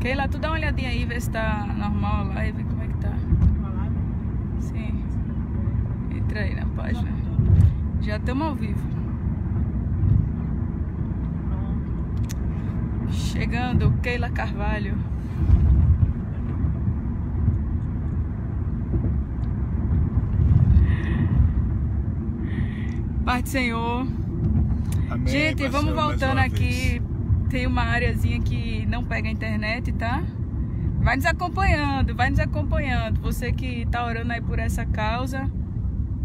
Keila, tu dá uma olhadinha aí, vê se tá normal a live, como é que tá. Sim. Entra aí na página. Já estamos ao vivo. Chegando, Keila Carvalho. Pai do Senhor. Amém, Gente, vamos voltando aqui. vez. Tem uma areazinha que não pega a internet, tá? Vai nos acompanhando, vai nos acompanhando. Você que tá orando aí por essa causa,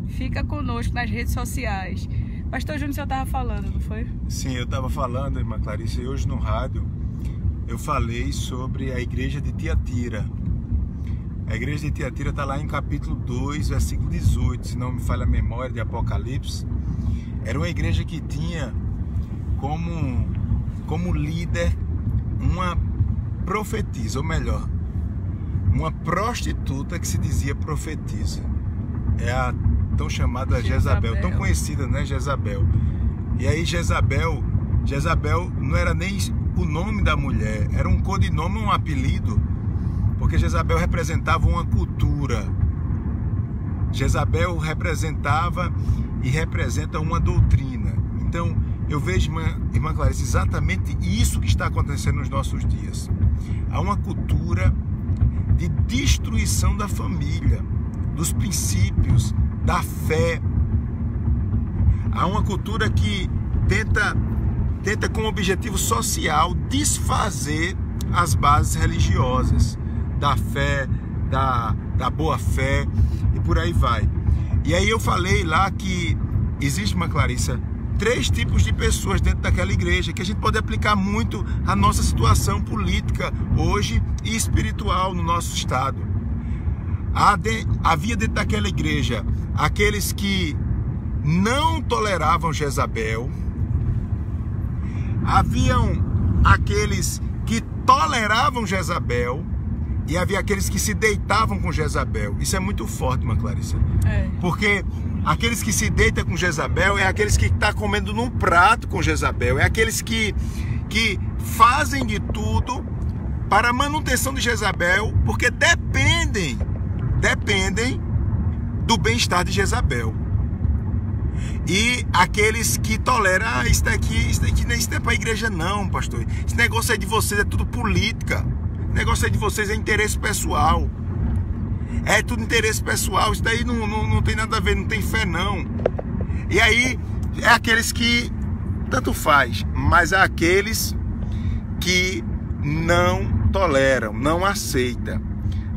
fica conosco nas redes sociais. Pastor Júnior, o senhor tava falando, não foi? Sim, eu estava falando, irmã Clarice, e hoje no rádio eu falei sobre a igreja de Tiatira. A igreja de Tiatira está lá em capítulo 2, versículo 18, se não me falha a memória de Apocalipse. Era uma igreja que tinha como, como líder uma profetisa, ou melhor, uma prostituta que se dizia profetisa. É a tão chamada Jezabel, Jezabel. tão conhecida, né, Jezabel. E aí Jezabel, Jezabel não era nem o nome da mulher, era um codinome, um apelido, porque Jezabel representava uma cultura. Jezabel representava e representa uma doutrina. Então, eu vejo, irmã, irmã Clarice, exatamente isso que está acontecendo nos nossos dias. Há uma cultura de destruição da família, dos princípios, da fé. Há uma cultura que tenta, tenta com objetivo social desfazer as bases religiosas, da fé, da, da boa fé e por aí vai. E aí eu falei lá que existe uma Clarissa, três tipos de pessoas dentro daquela igreja que a gente pode aplicar muito à nossa situação política hoje e espiritual no nosso estado. Havia dentro daquela igreja aqueles que não toleravam Jezabel, haviam aqueles que toleravam Jezabel e havia aqueles que se deitavam com Jezabel. Isso é muito forte, irmã Clarissa. É. Porque aqueles que se deitam com Jezabel é aqueles que estão comendo num prato com Jezabel, é aqueles que, que fazem de tudo para a manutenção de Jezabel, porque dependem, dependem do bem-estar de Jezabel. E aqueles que toleram, ah, isso daqui, isso daqui isso não é para a igreja não, pastor. Esse negócio aí de vocês é tudo política. O negócio aí de vocês é interesse pessoal. É tudo interesse pessoal, isso daí não, não, não tem nada a ver, não tem fé não. E aí é aqueles que tanto faz, mas há aqueles que não toleram, não aceitam.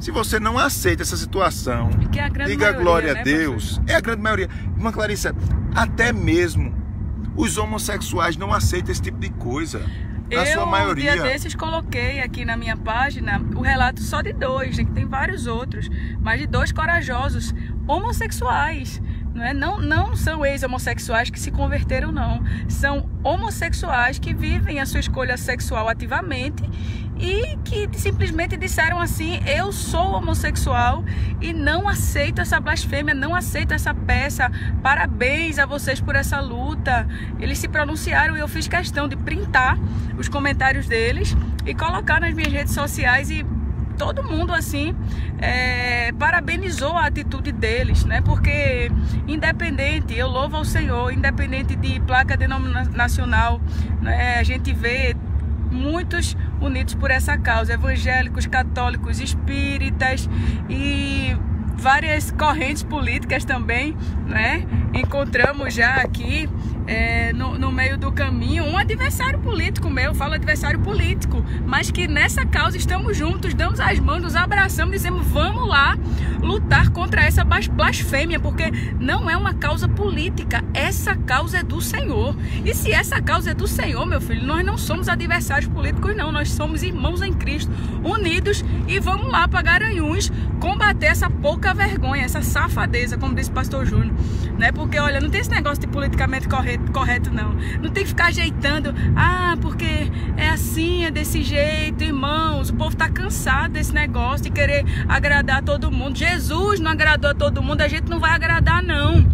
Se você não aceita essa situação, que é a diga maioria, glória né, a Deus. É a grande maioria. Irmã Clarissa, até mesmo os homossexuais não aceitam esse tipo de coisa. Na eu, maioria. um dia desses, coloquei aqui na minha página o relato só de dois, né, que tem vários outros, mas de dois corajosos homossexuais. Não, é? não, não são ex-homossexuais que se converteram, não. São homossexuais que vivem a sua escolha sexual ativamente e que simplesmente disseram assim: Eu sou homossexual e não aceito essa blasfêmia, não aceito essa peça. Parabéns a vocês por essa luta. Eles se pronunciaram e eu fiz questão de printar os comentários deles e colocar nas minhas redes sociais e todo mundo assim é, parabenizou a atitude deles, né? Porque independente, eu louvo ao Senhor, independente de placa denominacional, né? A gente vê muitos unidos por essa causa, evangélicos, católicos, espíritas e várias correntes políticas também, né? Encontramos já aqui é, no, no, meio do caminho um adversário político meu, falo adversário político, mas que nessa causa estamos juntos, damos as mãos, nos abraçamos, dizemos vamos lá lutar contra essa blasfêmia, porque não é uma causa política, essa causa é do Senhor. E se essa causa é do Senhor, meu filho, nós não somos adversários políticos, não, nós somos irmãos em Cristo, unidos e vamos lá para Garanhuns combater essa pouca vergonha, essa safadeza, como disse o pastor Júnior, né? Porque olha, não tem esse negócio de politicamente correto correto, não. Não tem que ficar ajeitando, ah, porque é assim, é desse jeito, irmãos. O povo tá cansado desse negócio de querer agradar todo mundo. Jesus não agradou a todo mundo, a gente não vai agradar, não.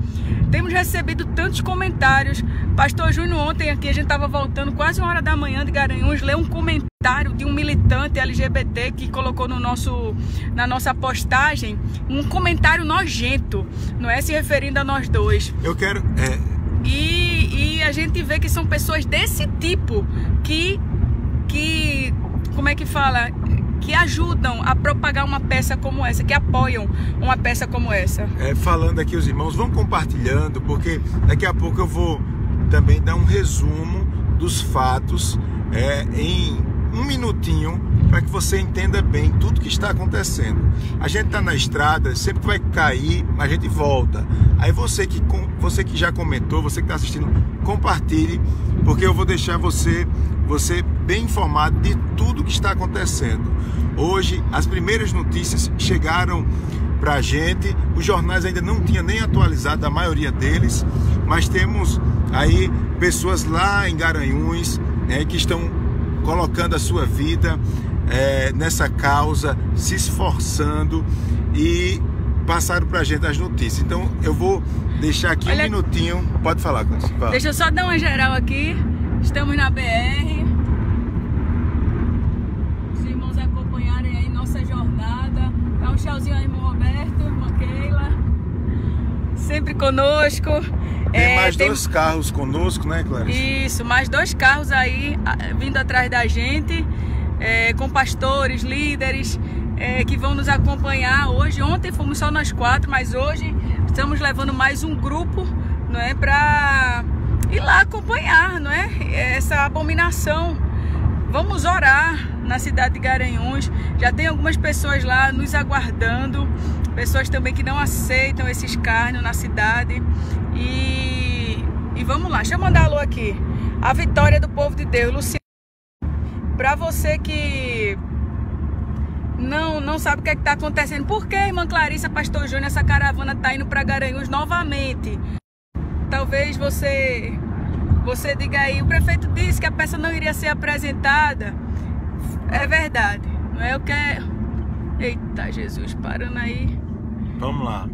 temos recebido tantos comentários. Pastor Júnior, ontem aqui, a gente estava voltando quase uma hora da manhã de Garanhuns, leu um comentário de um militante LGBT que colocou no nosso, na nossa postagem um comentário nojento, não é? Se referindo a nós dois. Eu quero. É... E, e a gente vê que são pessoas desse tipo que. que como é que fala? que ajudam a propagar uma peça como essa, que apoiam uma peça como essa. É, falando aqui os irmãos, vão compartilhando, porque daqui a pouco eu vou também dar um resumo dos fatos é, em um minutinho para que você entenda bem tudo que está acontecendo. A gente está na estrada, sempre vai cair, mas a gente volta. Aí você que, você que já comentou, você que está assistindo, compartilhe, porque eu vou deixar você, você bem informado de tudo que está acontecendo. Hoje, as primeiras notícias chegaram para a gente, os jornais ainda não tinham nem atualizado a maioria deles, mas temos aí pessoas lá em Garanhuns né, que estão colocando a sua vida é, nessa causa, se esforçando e passaram para a gente as notícias. Então eu vou deixar aqui Olha, um minutinho. Pode falar, Cláudio. Deixa eu só dar uma geral aqui. Estamos na BR. Os irmãos acompanharem aí nossa jornada. Dá um tchauzinho aí, irmão Roberto, irmã Keila. Sempre conosco. Tem é, mais tem... dois carros conosco, né, Clarice? Isso, mais dois carros aí vindo atrás da gente, é, com pastores, líderes, é, que vão nos acompanhar hoje. Ontem fomos só nós quatro, mas hoje estamos levando mais um grupo, não é, para ir lá acompanhar, não é, essa abominação. Vamos orar na cidade de Garanhuns. Já tem algumas pessoas lá nos aguardando, pessoas também que não aceitam esse escárnio na cidade. E, e vamos lá, deixa eu mandar alô aqui. A vitória do povo de Deus, Luciano. Para você que não não sabe o que é está acontecendo, por que, irmã Clarissa, Pastor Júnior, essa caravana está indo para Garanhuns novamente? Talvez você você diga aí, o prefeito disse que a peça não iria ser apresentada. É verdade, não é o que é. Eita Jesus, parando aí. Vamos lá.